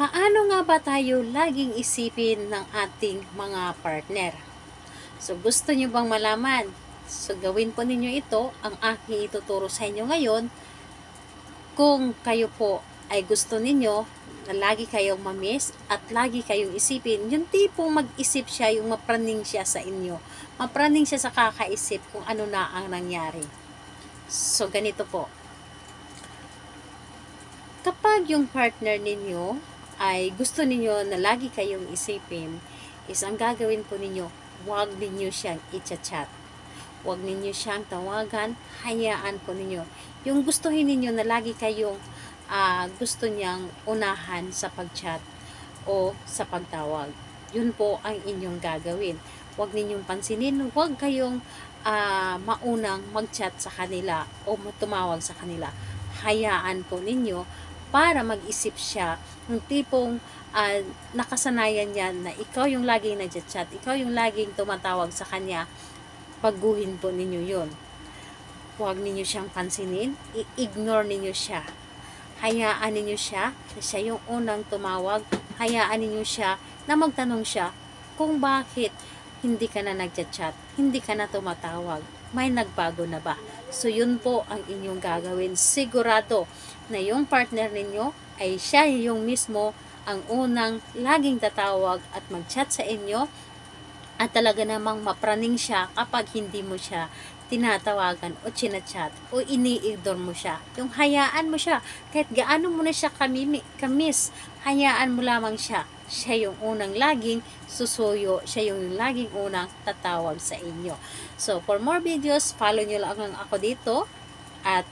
Paano nga ba tayo laging isipin ng ating mga partner? So, gusto nyo bang malaman? So, gawin po ninyo ito, ang aking ituturo sa inyo ngayon. Kung kayo po ay gusto ninyo na lagi kayong mamiss at lagi kayong isipin, yung tipong mag-isip siya, yung mapraning siya sa inyo. Mapraning siya sa kakaisip kung ano na ang nangyari. So, ganito po. Kapag yung partner ninyo ay gusto ninyo na lagi kayong isipin, is ang gagawin po ninyo, huwag ninyo siyang i-chat. Huwag ninyo siyang tawagan, hayaan po ninyo. Yung gustuhin ninyo na lagi kayong ah, gusto niyang unahan sa pag-chat o sa pagtawag. Yun po ang inyong gagawin. Huwag ninyong pansinin, huwag kayong ah, maunang mag-chat sa kanila o tumawag sa kanila. Hayaan po ninyo para mag-isip siya ng tipong ah, nakasanayan niya na ikaw yung laging nag-chat, ikaw yung laging tumatawag sa kanya, baguhin po ninyo yun. Huwag ninyo siyang pansinin, i-ignore ninyo siya. Hayaan ninyo siya siya yung unang tumawag. Hayaan ninyo siya na magtanong siya kung bakit hindi ka na nag-chat, hindi ka na tumatawag, may nagbago na ba? So, yun po ang inyong gagawin. Sigurado na yung partner ninyo ay siya yung mismo ang unang laging tatawag at mag-chat sa inyo at talaga namang mapraning siya kapag hindi mo siya tinatawagan o chinachat o ini-ignore mo siya. Yung hayaan mo siya, kahit gaano mo na siya kamimi, kamis, hayaan mo lamang siya. Siya yung unang laging susuyo, siya yung laging unang tatawag sa inyo. So, for more videos, follow nyo lang ako dito at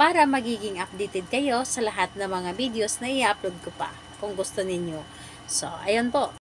para magiging updated kayo sa lahat ng mga videos na i-upload ko pa kung gusto ninyo. So, ayun po.